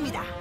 시작합니다.